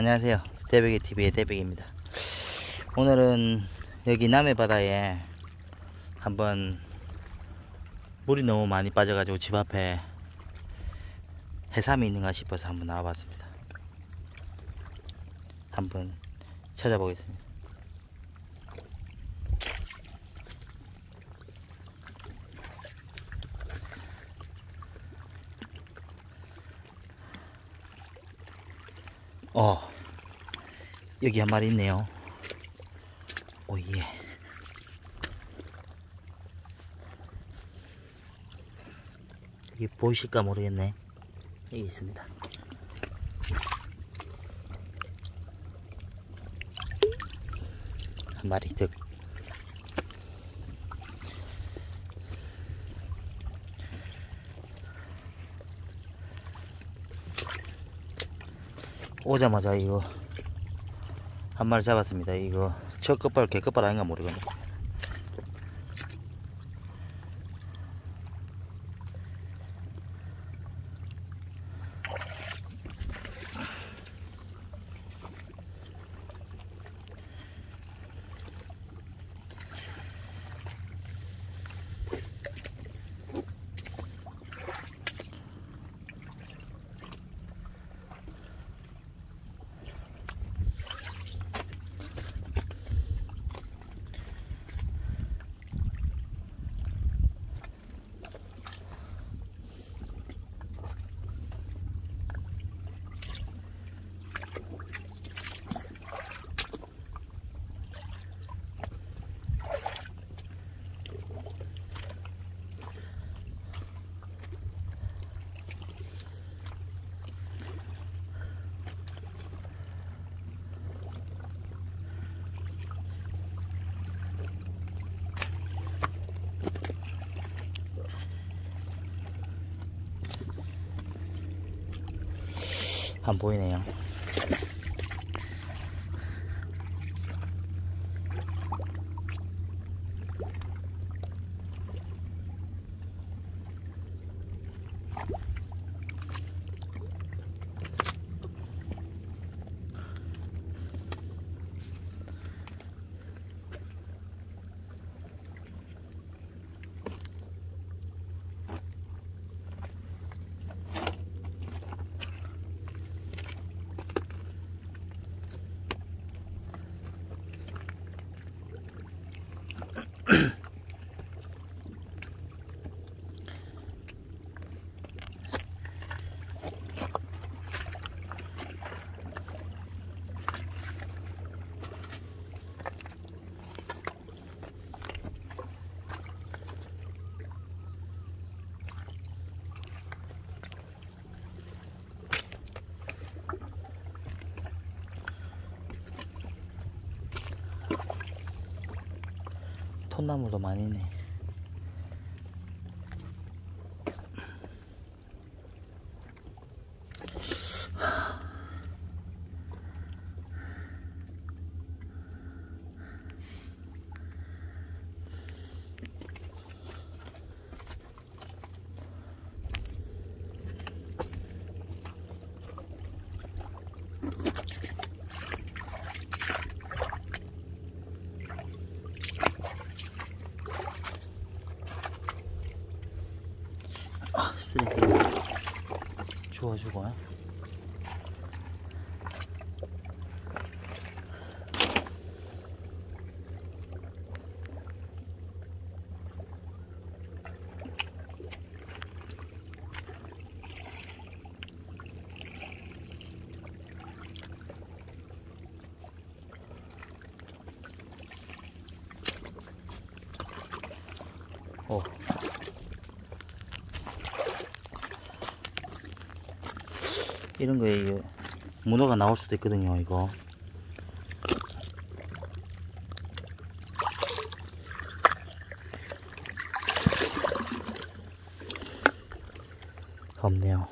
안녕하세요. 대백이 TV의 대백입니다. 오늘은 여기 남해 바다에 한번 물이 너무 많이 빠져가지고 집 앞에 해삼이 있는가 싶어서 한번 나와봤습니다. 한번 찾아보겠습니다. 어, 여기 한 마리 있네요. 오예. 여기 보이실까 모르겠네. 여기 있습니다. 한 마리 득. 오자마자 이거 한 마리 잡았습니다. 이거 첫 끝발 개끝발 아닌가 모르겠네. 안 보이네요. 톤나무도 많이 있네. 아, 쓰레기 주워주고. 오. 이런 거에 문어가 나올 수도 있거든요 이거. 없네요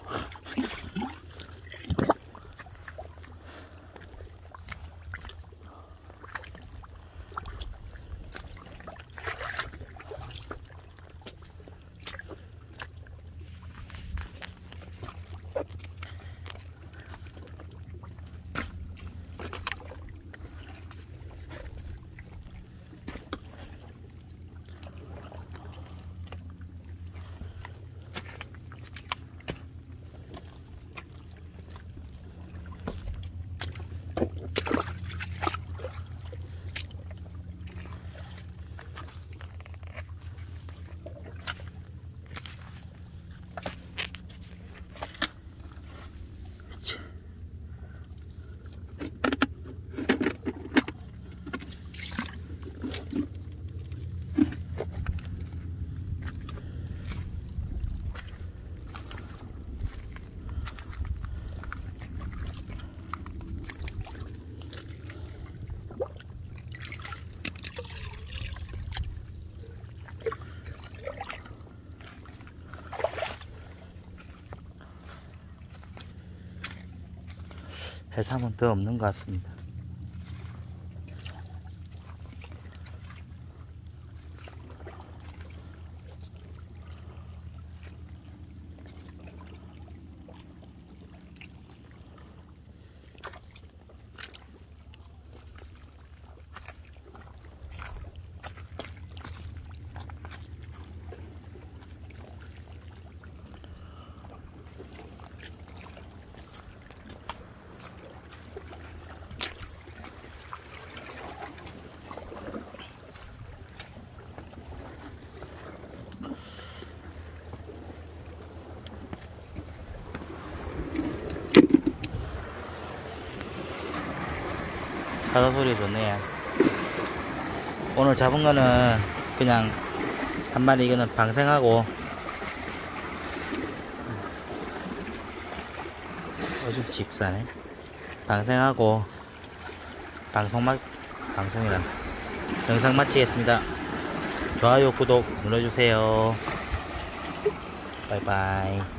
해삼은 더 없는 것 같습니다. 바다 소리 좋네요. 오늘 잡은 거는 그냥 한 마리 이거는 방생하고 요즘 직사네. 방생하고 방송 마 방송이란 영상 마치겠습니다. 좋아요 구독 눌러주세요. 바이바이.